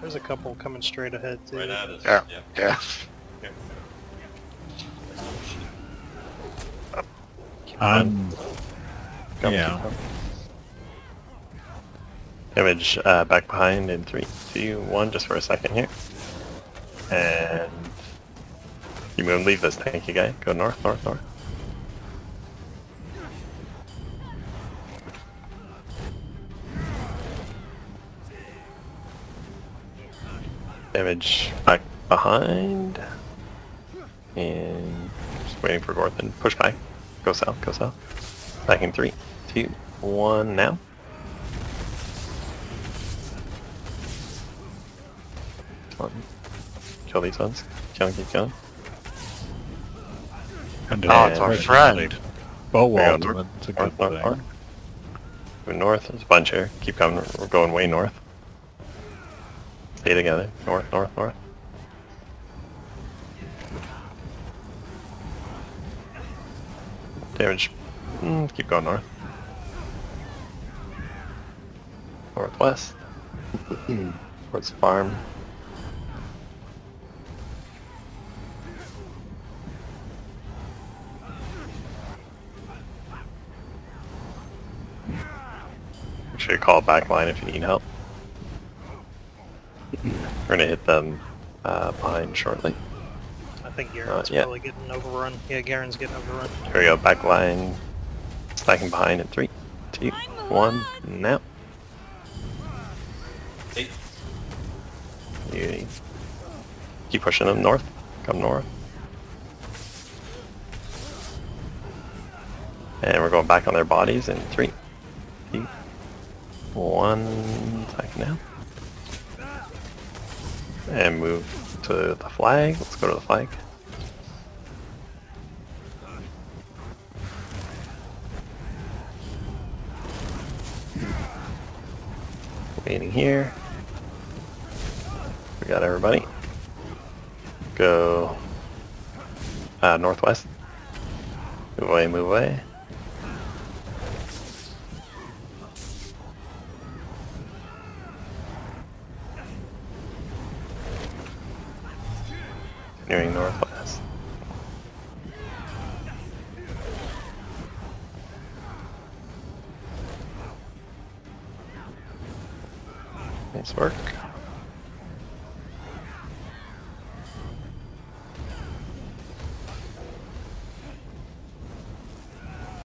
There's a couple coming straight ahead too. Right at us. Yeah. yeah. Yeah. I'm. Come, Yeah. come. Image uh, back behind in three, two, one, just for a second here. And you move, leave this tanky guy. Go north, north, north. Image back behind. And just waiting for Gorthan. Push back. Go south, go south. Back in three, two, one, now. One. Kill these ones. Kill them, keep going. And Oh, it's our friend. Boat There wall. you go, That's a good North, north, thing. north. Go north, there's a bunch here. Keep coming, we're going way north. Stay together. North, north, north. Damage. Mm, keep going north. Northwest. Towards the farm. Make sure you call back line if you need help. We're gonna hit them uh, behind shortly. I think Garen's Uh, yeah. probably getting overrun. Yeah, Garen's getting overrun. Here we go, back line. Stacking behind in three, two, one, now. Hey, You keep pushing them north. Come north. And we're going back on their bodies in three, two, one second now. And move to the flag. Let's go to the flag. Waiting here. We got everybody. Go uh, northwest. Move away, move away. Continuing northwest. Nice work.